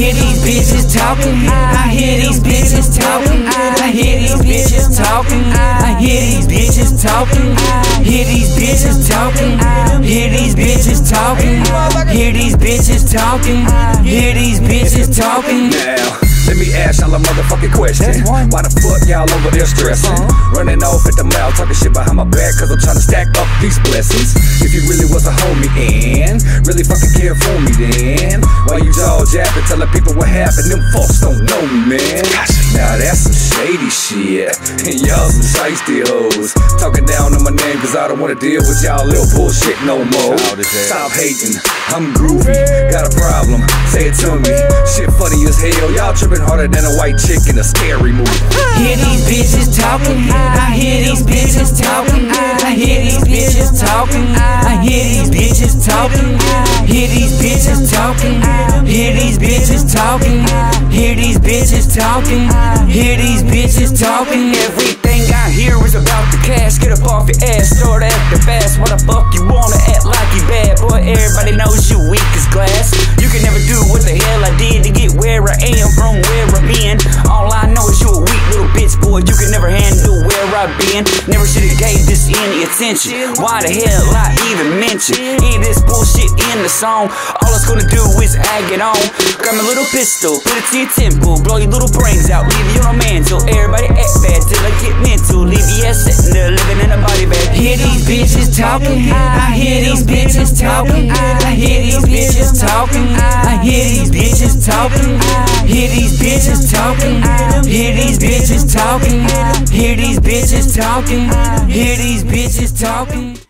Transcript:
bitches talking. I hear these bitches talking. I hear these bitches talking. I hear these bitches talking. I Hear these bitches talking. I Hear these bitches talking. Hear these bitches talking. Hear these bitches talking. Now, let me ask y'all a motherfucking question. Why the fuck y'all over there stressing? Running off at the mouth, talking shit behind my back, cause I'm trying to stack up these blessings. If you really was a homie and really fucking care for me, then why you jaw japping, telling people what happened? Them folks don't know me, man. Now that's some shady shit. And y'all some shiesty hoes. Talking down on my name, cause I don't wanna deal with y'all little bullshit no more. Stop hating, I'm groovy. Got a problem, say it to me. Shit funny as hell, y'all tripping harder than a white chick in a scary movie. Hear these bitches talking. I hear these bitches talking. I hear these bitches talking. I hear these bitches talking. Hear these bitches talking. Hear these bitches talking. Hear these bitches talking. Hear these bitches talking. Everything I hear is about the cash. Get up off your ass, start acting fast. What the fuck you wanna act like you bad? Boy, everybody knows you been. Never should've gave this any attention. Why the hell I even mention any this bullshit in the song? All it's gonna do is ag it on. Grab my little pistol, put it to your temple, blow your little brains out, leave you on a mantle. Everybody act bad till I get mental. Leave you sitting there living in a body bag. Hear these bitches talking. I hear these bitches talking. I hear these bitches talking. I hear these bitches talking. I Hear these bitches talking. Hear these bitches talking. Hear these bitches talking. Hear these bitches talking.